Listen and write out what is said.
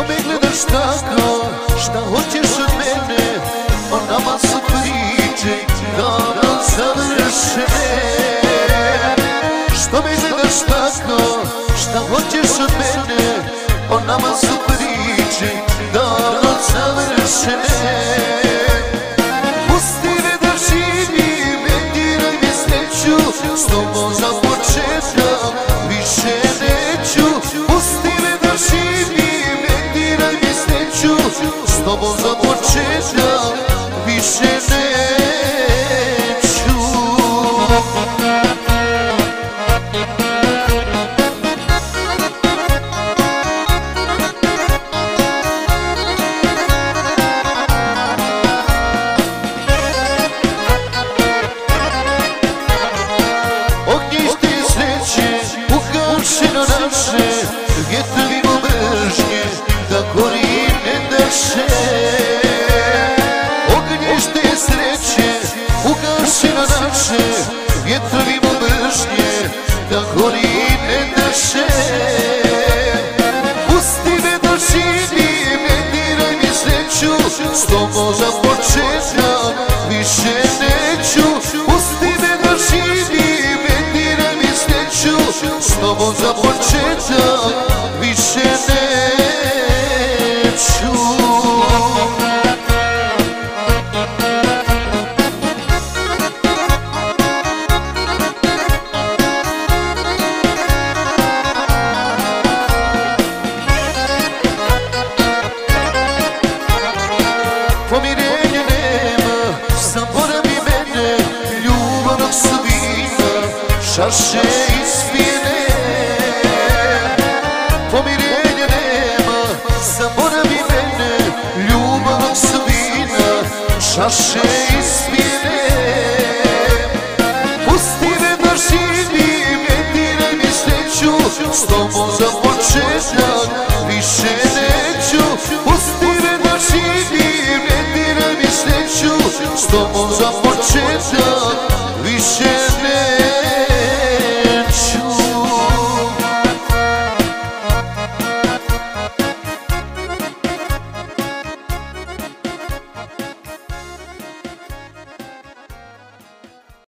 ideš tako, šta hoćeš od mene? O nama su priče, davno završene. Što me gledaš tako, šta hoćeš od mene? O nama su priče, tobom za početak više neću ugašeno naše da gori ne daše Pusti me da živim, ne diraj mi sreću S tobom za početak više neću. Pusti me da ne diraj mi sreću S tobom za početak više neću šaše ispijene Pomirenja nema, zaboravi mene Ljubavnog su vina, šaše ispijene Pusti me da živim, ne diraj mi sreću S tobom za početak više neću. Pusti me da živim, ne diraj mi sreću S tobom za početak više neću